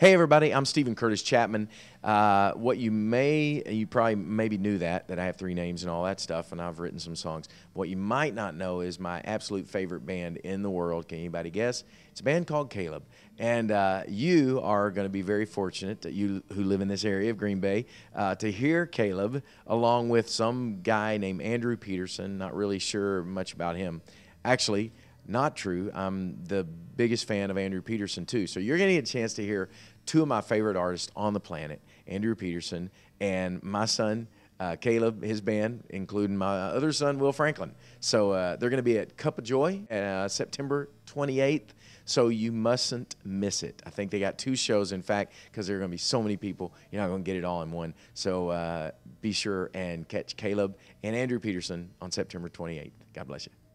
Hey, everybody, I'm Steven Curtis Chapman. Uh, what you may, you probably maybe knew that, that I have three names and all that stuff, and I've written some songs. What you might not know is my absolute favorite band in the world. Can anybody guess? It's a band called Caleb. And uh, you are going to be very fortunate, that you who live in this area of Green Bay, uh, to hear Caleb along with some guy named Andrew Peterson. Not really sure much about him. Actually, not true. I'm the biggest fan of Andrew Peterson too. So you're going to get a chance to hear two of my favorite artists on the planet, Andrew Peterson and my son. Uh, Caleb, his band, including my other son, Will Franklin. So uh, they're going to be at Cup O Joy uh, September 28th. So you mustn't miss it. I think they got two shows, in fact, because there are going to be so many people. You're not going to get it all in one. So uh, be sure and catch Caleb and Andrew Peterson on September 28th. God bless you.